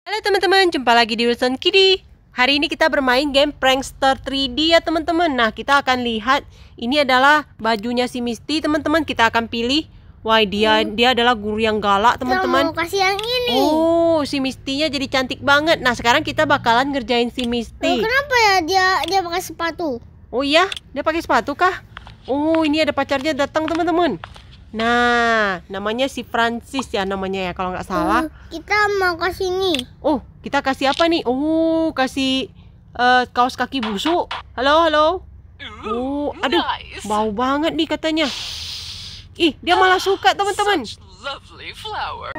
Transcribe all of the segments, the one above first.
Halo teman-teman, jumpa lagi di Wilson Kiddy. Hari ini kita bermain game Prankster 3D ya teman-teman. Nah, kita akan lihat ini adalah bajunya si Misty teman-teman. Kita akan pilih. Wah, dia dia adalah guru yang galak teman-teman. mau kasih yang ini. Oh, si Mistinya jadi cantik banget. Nah, sekarang kita bakalan ngerjain si Loh, Misty. kenapa ya dia dia pakai sepatu? Oh iya, dia pakai sepatu kah? Oh, ini ada pacarnya datang teman-teman. Nah, namanya si Francis ya namanya ya kalau nggak salah. Oh, kita mau kasih ini. Oh, kita kasih apa nih? Oh, kasih eh, kaos kaki busuk. Halo, halo. Oh, aduh, bau banget nih katanya. Ih, dia malah suka teman-teman.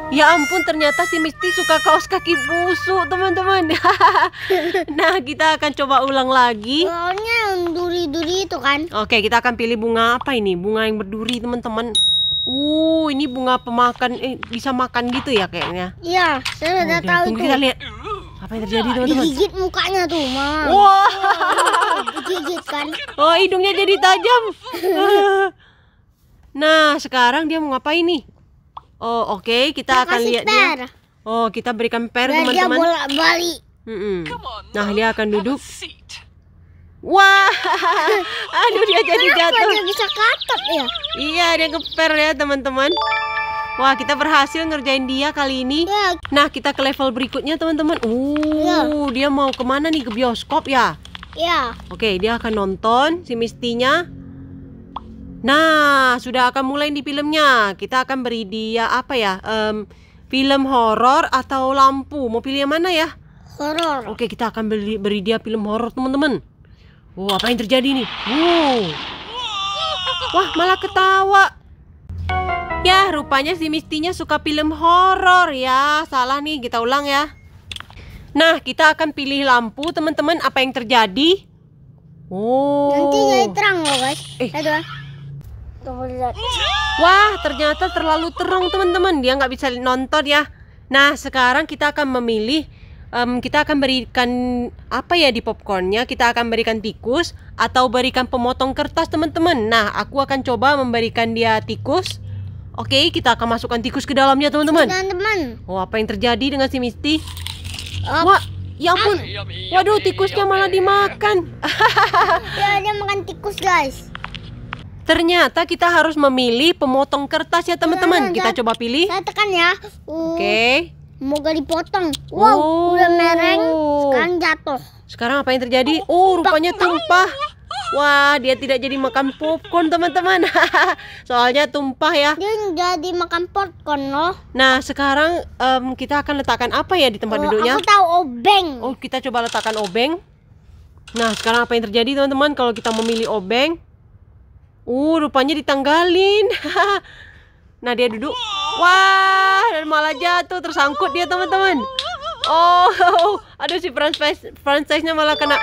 Ya ampun, ternyata si Misty suka kaos kaki busuk teman-teman. nah, kita akan coba ulang lagi. Soalnya yang duri-duri itu kan. Oke, kita akan pilih bunga apa ini? Bunga yang berduri, teman-teman. Uh, ini bunga pemakan eh bisa makan gitu ya kayaknya. Iya, saya udah Oke, tahu tunggu itu. kita lihat apa yang terjadi, teman-teman. Digigit mukanya tuh, Mama. Wah. Digigit kan. Oh, hidungnya jadi tajam. Nah, sekarang dia mau ngapain nih? Oh, oke, kita Kita akan lihat dia. per. Oh, kita berikan per, Dan dia teman-teman. bolak-balik. Come on. Nah, dia akan have a duduk. Wah, aduh dia jadi Kenapa jatuh. dia bisa katap ya? Iya, dia keper ya, teman-teman. Wah, kita berhasil ngerjain dia kali ini. Ya, Nah, kita ke level berikutnya, teman-teman. Iya. Uh, dia mau ke mana nih? Ke bioskop ya? ya. Oke, dia akan nonton si Mistinya. Nah, sudah akan mulai di filmnya. Kita akan beri dia apa ya? Em, film horor atau lampu? Mau pilih yang mana ya? Horor. Oke, kita akan beri, beri dia film horor, teman-teman. Wow, apa yang terjadi nih? Wow. Wah, malah ketawa. Ya, rupanya si Mistinya suka film horor ya. Salah nih, kita ulang ya. Nah, kita akan pilih lampu, teman-teman. Apa yang terjadi? Oh. Nanti jadi terang loh, guys. Eh. Aduh. ah. Wah, ternyata terlalu terang teman-teman. Dia nggak bisa nonton ya. Nah, sekarang kita akan memilih. Em, kita akan berikan apa ya di popcornnya? Kita akan berikan tikus atau berikan pemotong kertas teman-teman. Nah, aku akan coba memberikan dia tikus. Oke, kita akan masukkan tikus ke dalamnya teman-teman. Teman-teman. Oh, apa yang terjadi dengan si Misty? Oh, Wah, ya ampun. Yummy, Waduh, tikusnya malah dimakan. ya dia makan tikus, guys. Ternyata kita harus memilih pemotong kertas ya teman-teman. Jangan, Kita jangan. coba pilih. Saya tekan ya. Uh, Oke. Moga dipotong. Wow, Oh. udah mereng. Sekarang jatuh. Sekarang apa yang terjadi? Oh, rupanya tumpah. Wah, dia tidak jadi makan popcorn, teman-teman. Soalnya tumpah ya. Dia jadi makan popcorn loh. Nah, sekarang em, kita akan letakkan apa ya di tempat Oh, duduknya? Aku tahu obeng. Oh, kita coba letakkan obeng. Nah, sekarang apa yang terjadi, teman-teman? Kalau kita memilih obeng, uh, rupanya ditanggalin. nah, dia duduk. Wah, dan malah jatuh, tersangkut dia, teman-teman. Oh, aduh si Francis Francisnya malah kena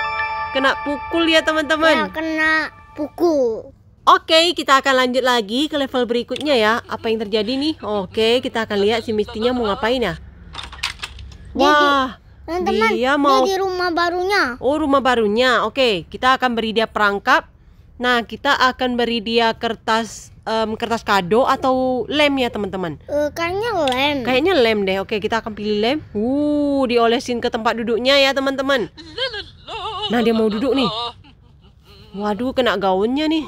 kena pukul ya, Ya, teman-teman. kena pukul. Oke, kita akan lanjut lagi ke level berikutnya ya. Apa yang terjadi nih? Oke, kita akan lihat si Mistinya mau ngapain ya. Wah, Teman-teman, Dia dia, mau- di rumah barunya. Oh, rumah barunya. Oke, kita akan beri dia perangkap. Nah, kita akan beri dia kertas em, kertas kado atau lem ya, teman-teman. Eh, kayaknya lem. Kayaknya lem deh. Oke, kita akan pilih lem. Uh, diolesin ke tempat duduknya ya, teman-teman. Nah, dia mau duduk nih. Waduh, kena gaunnya nih.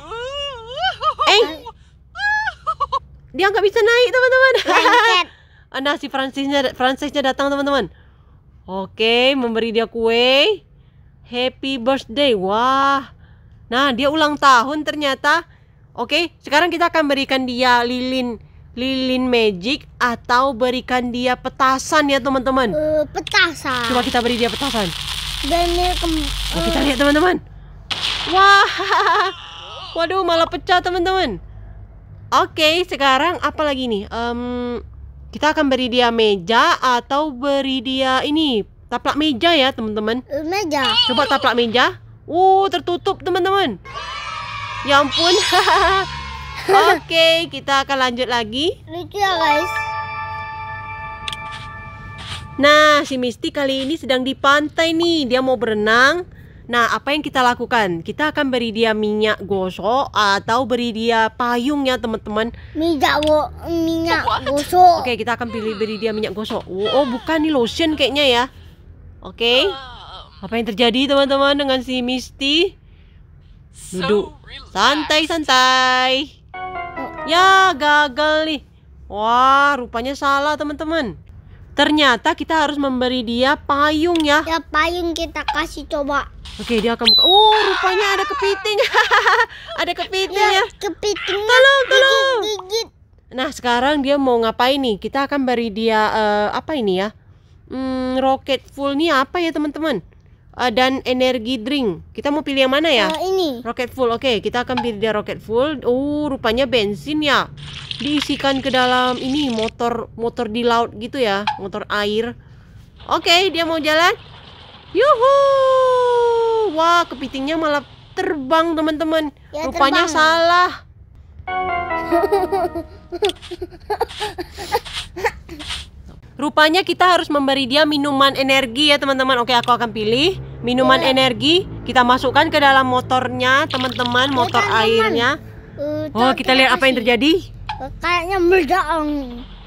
Eh, dia nggak bisa naik, teman-teman. Nah, si Francisnya Francisnya datang, teman-teman. Oke, memberi dia kue. Happy birthday. Wah. Nah, dia ulang tahun ternyata. Oke, sekarang kita akan berikan dia lilin lilin magic atau berikan dia petasan ya, teman-teman. Eh, petasan. Coba kita beri dia petasan. Dan Oh, kita lihat, teman-teman. Wah. Waduh, malah pecah, teman-teman. Oke, sekarang apa lagi nih? Em, kita akan beri dia meja atau beri dia ini taplak meja ya, teman-teman. meja. Coba taplak meja. Uh, tertutup teman-teman. Ya ampun. Oke, kita akan lanjut lagi. Lucu ya guys. Nah, si Misty kali ini sedang di pantai nih. Dia mau berenang. Nah, apa yang kita lakukan? Kita akan beri dia minyak gosok atau beri dia payung ya, teman-teman. Minyak wo, minyak gosok. Oke, kita akan pilih beri dia minyak gosok. Oh, oh, bukan nih lotion kayaknya ya. Oke. Um, Apa yang terjadi teman-teman dengan si Misty? Duduk. Santai-santai. Ya, gagal nih. Wah, rupanya salah teman-teman. Ternyata kita harus memberi dia payung ya. Ya payung kita kasih coba. Oke, dia akan buka. Oh, rupanya ada kepiting. ada kepiting ya. Ya, kepitingnya Tolong, tolong. gigit. Nah, sekarang dia mau ngapain nih? Kita akan beri dia eh, apa ini ya? Hmm, rocket full nih apa ya, teman-teman? Eh, dan energi drink. Kita mau pilih yang mana ya? Eh, ini. Rocket full, oke kita akan pilih dia rocket full. Oh, rupanya bensin ya. Diisikan ke dalam ini motor motor di laut gitu ya, motor air. Oke, dia mau jalan. Yuhu! Wah, kepitingnya malah terbang teman-teman. Ya, rupanya terbang. salah. Rupanya kita harus memberi dia minuman energi ya teman-teman. Oke, aku akan pilih minuman Ya. energi. Kita masukkan ke dalam motornya, teman-teman, motor teman-teman. airnya. Eh, Oh, kita lihat apa yang terjadi. Kayaknya meledak.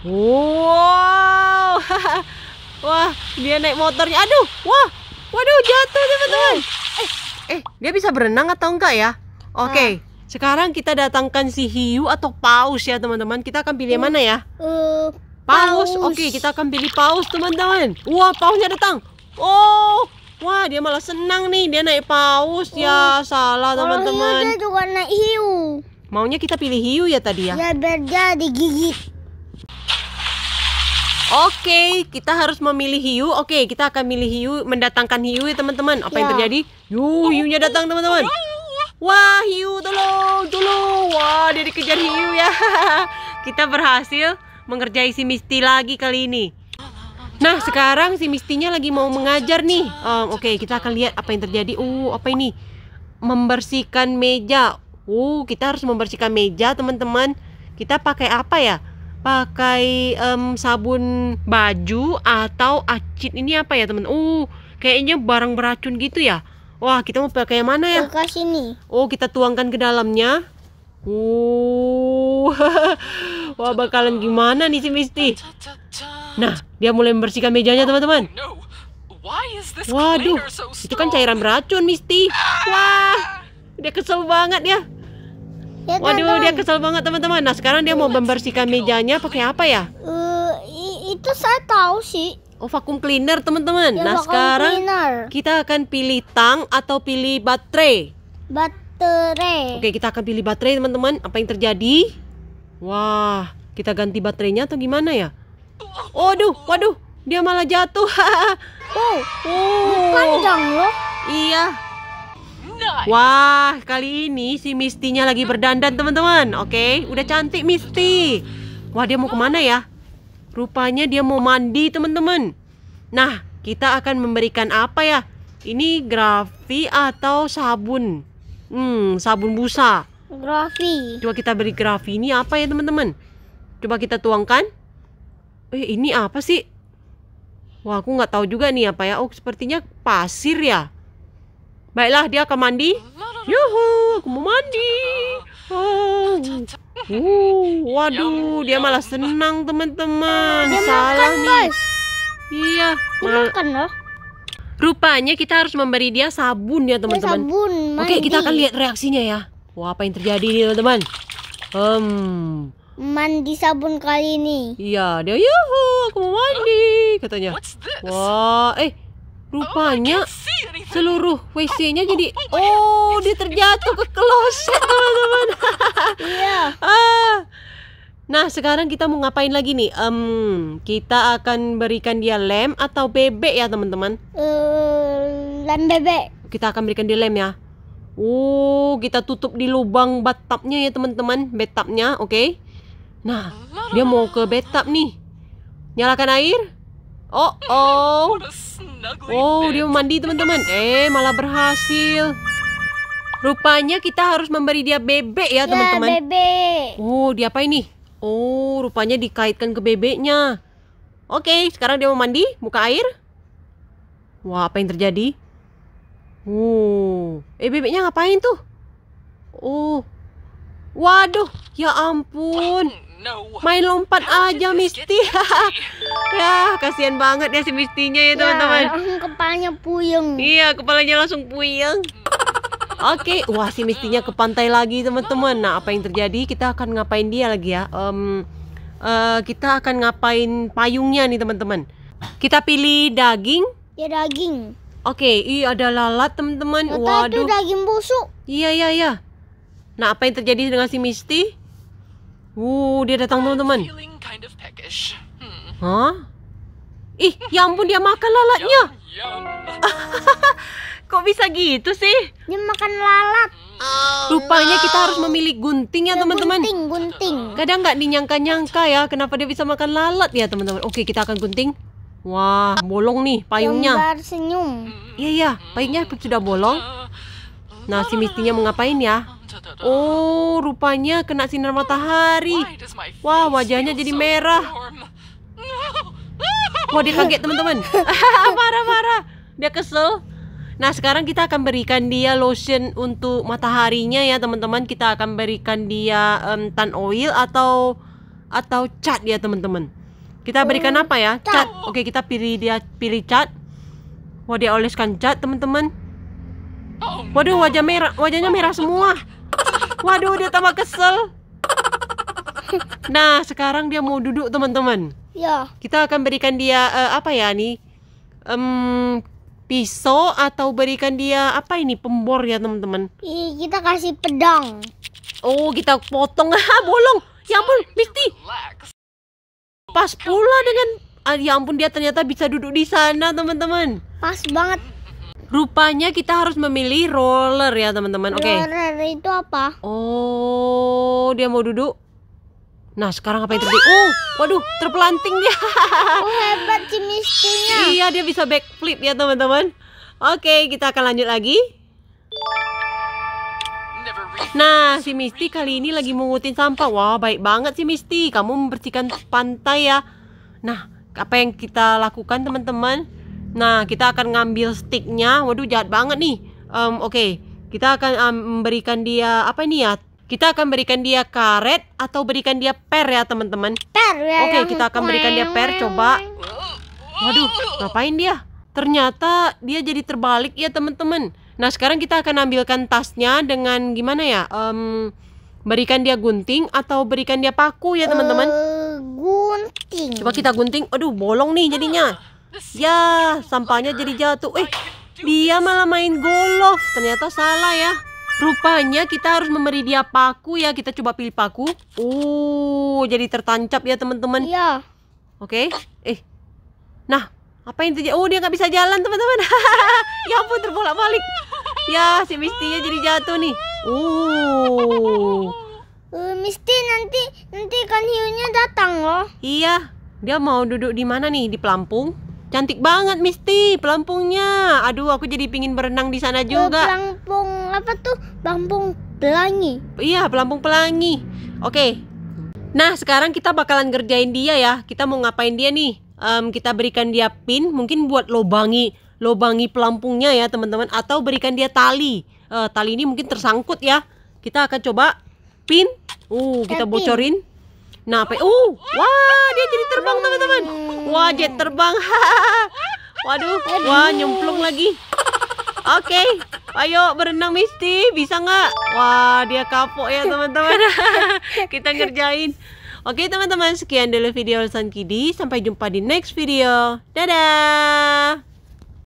Wow. Wah, dia naik motornya. Aduh, wah. Waduh, jatuh teman-teman. Eh, eh, dia bisa berenang atau enggak ya? Oke. Sekarang kita datangkan si hiu atau paus ya teman-teman. Kita akan pilih yang mana ya? Eh, Paus. Paus. Oke, kita akan pilih paus, teman-teman. Wah, pausnya datang. Oh, wah dia malah senang nih. Dia naik paus. Ya, salah kalau hiu teman-teman. dia juga naik hiu. Maunya kita pilih hiu ya tadi ya. Ya biar dia digigit. Oke, kita harus memilih hiu. Oke, kita akan milih hiu, mendatangkan hiu ya teman-teman. Apa yang Ya. terjadi? Yuh, hiunya datang teman-teman. Wah, hiu tolong, tolong. Wah, dia dikejar hiu ya. kita berhasil mengerjai si Misty lagi kali ini. Nah, sekarang si Mistinya lagi mau mengajar nih. Um, Oke, kita akan lihat apa yang terjadi. Uh, apa ini? Membersihkan meja. Uh, kita harus membersihkan meja, teman-teman. Kita pakai apa ya? Pakai em, sabun baju atau acid ini apa ya, teman? Uh, kayaknya barang beracun gitu ya. Wah, kita mau pakai yang mana ya? Ke sini. Oh, kita tuangkan ke dalamnya. Uh, wah bakalan gimana nih si Misty? Nah, dia mulai membersihkan mejanya, teman-teman. This Waduh, itu kan cairan beracun, Misty. Wah, dia kesel banget ya. Ya, Waduh, dia kesel banget, teman-teman. Nah, sekarang dia mau membersihkan mejanya pakai apa ya? Eh, i- itu saya tahu sih. Oh, vacuum cleaner, teman-teman. Ya, Nah, sekarang cleaner. kita akan pilih tang atau pilih baterai. baterai. Oke, kita akan pilih baterai, teman-teman. Apa yang terjadi? Wah, kita ganti baterainya atau gimana ya? Waduh, waduh, dia malah jatuh. Oh, oh, panjang loh. iya. Nice. Wah, kali ini si Mistinya lagi berdandan, teman-teman. Oke, udah cantik Misty. Wah, dia mau ke mana ya? Rupanya dia mau mandi, teman-teman. Nah, kita akan memberikan apa ya? Ini grafi atau sabun? Hmm, sabun busa. Grafi. Coba kita beri grafi ini apa ya teman-teman? Coba kita tuangkan. Eh ini apa sih? Wah aku nggak tahu juga nih apa ya. Oh sepertinya pasir ya. Baiklah dia akan mandi. Yuhu, aku mau mandi. Oh. Uh, waduh, dia malah senang teman-teman. Salah makan, nih. guys. Iya, makan loh. rupanya kita harus memberi dia sabun ya teman-teman. sabun Oke, kita mandi. akan lihat reaksinya ya. Wah, apa yang terjadi nih teman-teman? Hmm, Mandi sabun kali ini. iya dia yuhu, aku mau mandi katanya. Wah, eh Oh, rupanya anything. seluruh WC-nya jadi oh dia terjatuh ke kloset teman-teman. Iya. ah. Nah, sekarang kita mau ngapain lagi nih? Em, kita akan berikan dia lem atau bebek ya teman-teman. Eh, lem bebek. Kita akan berikan dia lem ya. Oh, kita tutup di lubang batapnya ya teman-teman, batapnya, oke? Nah, dia mau ke bathtub nih. Nyalakan air. Oh, oh. Oh, dia mau mandi teman-teman. Eh, malah berhasil. Rupanya kita harus memberi dia bebek ya, Ya, teman-teman. bebek. Oh, dia apa ini? Oh, rupanya dikaitkan ke bebeknya. Oke, sekarang dia mau mandi, buka air. Wah, apa yang terjadi? Oh, eh bebeknya ngapain tuh? Oh, waduh, ya ampun. Main lompat aja empty? ya, kasihan banget ya si Mistinya ya teman-teman. Ya, kepalanya puyeng. Iya, kepalanya langsung puyeng. Oke, wah si Mistinya ke pantai lagi teman-teman. Nah, apa yang terjadi? Kita akan ngapain dia lagi ya? Em, eh, kita akan ngapain payungnya nih teman-teman. Kita pilih daging. Ya daging. Oke, ih ada lalat teman-teman. Ternyata itu Waduh. daging busuk. Iya, iya, iya. Nah, apa yang terjadi dengan si Misty? Wuh, dia datang teman-teman. Kind of. Hmm. Hah? Ih, ya ampun dia makan lalatnya. Yum. Kok bisa gitu sih? Dia makan lalat. Rupanya kita harus memilih gunting ya teman-teman. Gunting, gunting. Kadang nggak dinyangka-nyangka ya kenapa dia bisa makan lalat ya teman-teman. Oke kita akan gunting. Wah bolong nih payungnya. Gambar senyum. Iya iya payungnya sudah bolong. Nah si mistinya mau ngapain ya? Oh rupanya kena sinar matahari. Wah, wajahnya jadi merah. Wah dia kaget teman-teman. Marah-marah. Dia kesel. Nah sekarang kita akan berikan dia lotion untuk mataharinya ya teman-teman. Kita akan berikan dia em, tan oil atau atau cat ya teman-teman. Kita berikan apa ya? Cat. Oke kita pilih dia pilih cat. Wah dia oleskan cat teman-teman. Waduh wajah merah, wajahnya merah semua. Waduh dia tambah kesel. Nah sekarang dia mau duduk teman-teman. Ya. Kita akan berikan dia eh, apa ya nih? Em, pisau atau berikan dia apa ini pembor ya teman-teman? Ih, kita kasih pedang. Oh kita potong ah bolong. Ya ampun, Misty relax. Pas pula dengan ah, ya ampun dia ternyata bisa duduk di sana teman-teman. Pas banget. Rupanya kita harus memilih roller ya teman-teman. Oke. Roller itu apa? Oh dia mau duduk. Nah sekarang apa yang terjadi? Oh waduh terpelanting dia. Oh hebat si mistinya. iya dia bisa backflip ya teman-teman. Oke kita akan lanjut lagi. Nah, si Misty kali ini lagi mengutin sampah. Wah, baik banget sih Misty. Kamu membersihkan pantai ya. Nah, apa yang kita lakukan teman-teman? Nah, kita akan ngambil sticknya. Waduh, jahat banget nih. Em, Oke, kita akan em, memberikan dia apa ini ya? Kita akan berikan dia karet atau berikan dia per ya teman-teman. Per ya. Oke, yang kita akan berikan dia per. Coba. Waduh, ngapain dia? Ternyata dia jadi terbalik ya teman-teman. Nah sekarang kita akan ambilkan tasnya dengan gimana ya? Em, berikan dia gunting atau berikan dia paku ya teman-teman. Eh, gunting. Coba kita gunting. Aduh bolong nih jadinya. Ya sampahnya jadi jatuh. Eh dia malah main golf. Ternyata salah ya. Rupanya kita harus memberi dia paku ya. Kita coba pilih paku. Oh jadi tertancap ya teman-teman. Iya. Oke. Eh. Nah, apa yang terjadi? Oh, dia nggak bisa jalan, teman-teman. ya ampun, terbolak-balik. Ya, si Mistinya jadi jatuh nih. Oh. Eh, Misti nanti nanti ikan hiunya datang loh. Iya, dia mau duduk di mana nih? Di pelampung? Cantik banget Misti, pelampungnya. Aduh, aku jadi pingin berenang di sana Eh, juga. Pelampung apa tuh? Pelampung pelangi. Iya, pelampung pelangi. Oke. Nah, sekarang kita bakalan ngerjain dia ya. Kita mau ngapain dia nih? Em, kita berikan dia pin, mungkin buat lobangi, lobangi pelampungnya ya teman-teman. Atau berikan dia tali. Eh, tali ini mungkin tersangkut ya. Kita akan coba pin. Uh, kita Pin. bocorin. Nah, apa? Uh, wah, dia jadi terbang teman-teman. Wah, jet terbang. Waduh, wah nyemplung lagi. Oke, ayo berenang Misty, bisa nggak? Wah, dia kapok ya teman-teman. Kita ngerjain. Oke teman-teman, sekian dulu video San Kidi. Sampai jumpa di next video. Dadah.